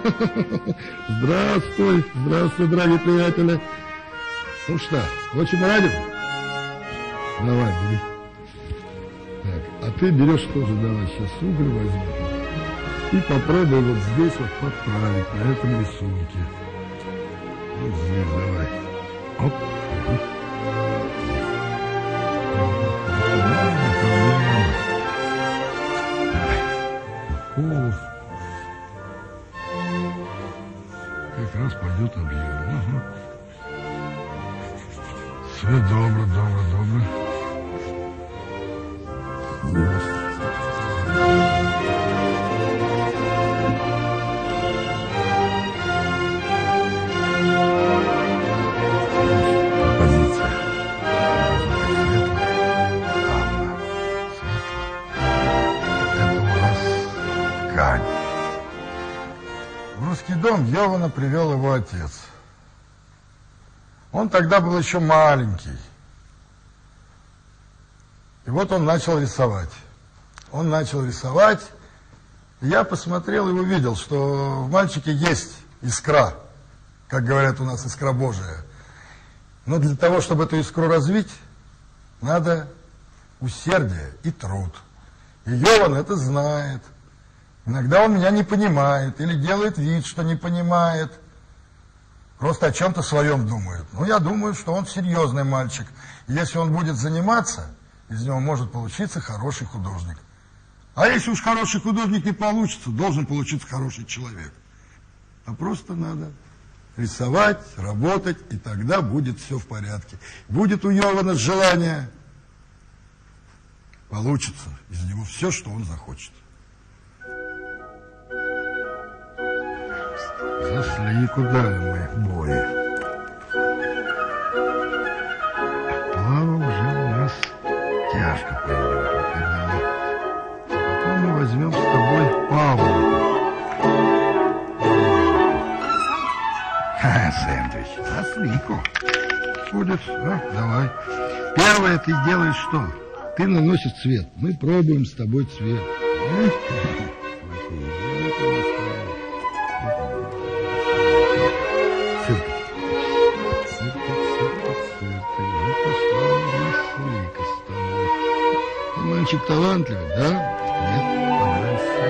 Здравствуй, здравствуй, дорогие приятели. Ну что, очень радим? Давай, бери. Так, а ты берешь тоже, давай, сейчас уголь возьми. И попробуй вот здесь вот подправить, на этом рисунке. Вот здесь давай. Оп. Укол. Как раз пойдет объем. Ага. Все добро, добро, добро. Композиция. В русский дом Йована привел его отец. Он тогда был еще маленький. И вот он начал рисовать. Он начал рисовать. Я посмотрел и увидел, что в мальчике есть искра. Как говорят у нас, искра Божия. Но для того, чтобы эту искру развить, надо усердие и труд. И Йован это знает. Иногда он меня не понимает или делает вид, что не понимает. Просто о чем-то своем думает. Но я думаю, что он серьезный мальчик. Если он будет заниматься, из него может получиться хороший художник. А если уж хороший художник не получится, должен получиться хороший человек. А просто надо рисовать, работать, и тогда будет все в порядке. Будет у Йована желание, получится из него все, что он захочет. Зашли куда мы, бои. Плава уже у нас тяжко пойдет. Потом мы возьмем с тобой Павла. Ха, сэндвич. За слику. Будет. А, давай. Первое ты делаешь что? Ты наносишь цвет. Мы пробуем с тобой цвет. Эх, мальчик талантливый, да? Нет, понравился.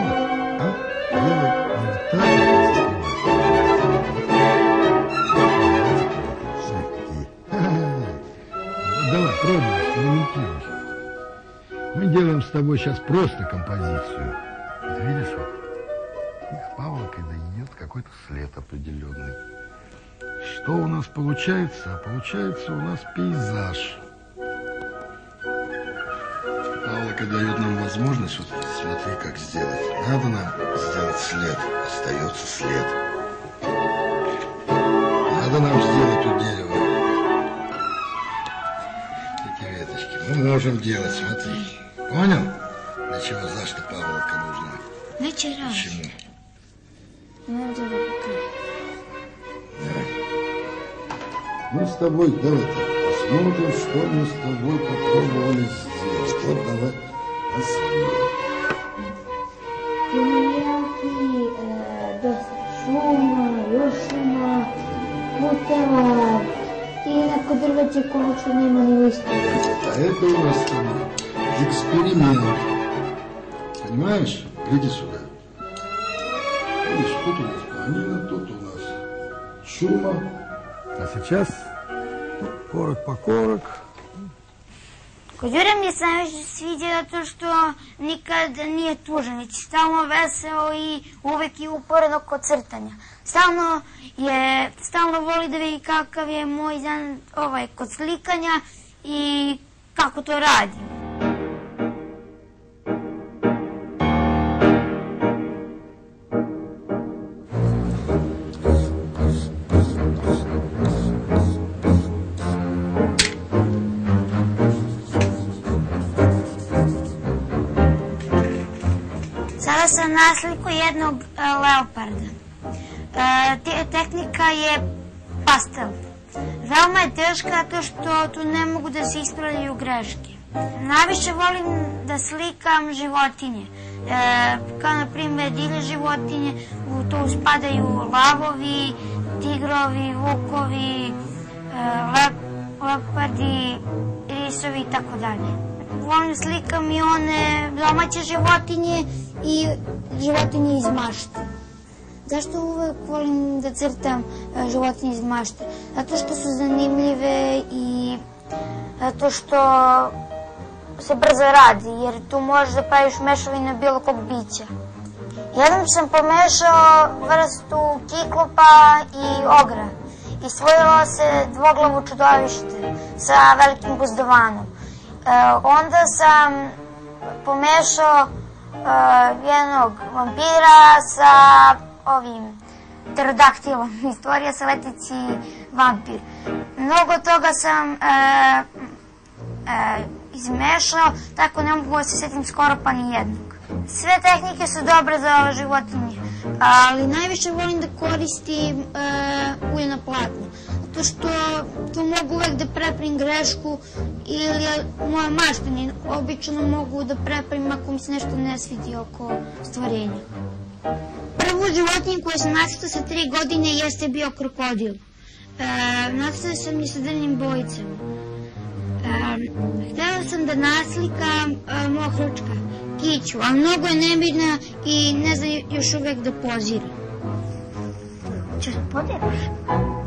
Вот, а? Шагки. Вот Давай, пробуй, экспериментируй. Мы делаем с тобой сейчас просто композицию. Вот видишь, вот, их павлокой дает какой-то след определенный. Что у нас получается? А получается у нас пейзаж. Павлока дает нам возможность, вот смотри, как сделать. Надо нам сделать след, остается след. Надо нам сделать у дерева эти веточки. Мы можем делать, смотри. Понял? Для чего за что Павловка нужна? Вечера. Почему? Надо рука. Давай. Мы с тобой, давай посмотрим, что мы с тобой попробовали сделать. Вот давай посмотрим. Шума, puteva i neko drveće koje što nema ni lista. А это у нас тобой эксперимент. Понимаешь? Иди сюда. Видишь, тут у нас планина, тут у нас шума. А сейчас корок по корок. Kođura mi se najviše sviđa zato što nikad nije tužan, već stalno veseo i uvek je uporedo kod crtanja. Stalno je, stalno voli da vidi kakav je moj dan ovaj, kod slikanja i kako to radi. Sada sam nasliku jednog e, leoparda. E, te- tehnika je pastel. Veoma je teška zato što tu ne mogu da se ispravljaju greške. Najviše volim da slikam životinje. e, kao na primjer divlje životinje, u to spadaju lavovi, tigrovi, vukovi, e, leopardi, risovi i tako dalje. Volim slikam i one domaće životinje i životinje iz mašte. Zašto uvek volim da crtam e, životinje iz mašte? Zato što su zanimljive i zato što se brzo radi, jer tu možeš da praviš mešavine bilo kog bića. Jednom sam pomešao vrstu kiklopa i ogra i svojilo se dvoglavo čudovište sa velikim buzdovanom. E, onda sam pomešao e, jednog vampira sa ovim pterodaktilom. Istorija sa letici vampir. Mnogo toga sam e, e, izmešao, tako ne mogu da se setim skoro pa ni jednog. Sve tehnike su dobre za životinje, ali najviše volim da koristim e, ulje na platno. Zato što tu mogu uvek da prepravim grešku ili moja maštani obično mogu da prepravim ako mi se nešto ne svidi oko stvarenja. Prvu životinju koju sam nacrtao sa tri godine jeste bio krokodil. E, nacrtao sam je sa drnim bojicama. E, htela sam da naslikam e, mohručka, kiću, a mnogo je nebitna i ne zna još uvek da pozira. Češ podiraš?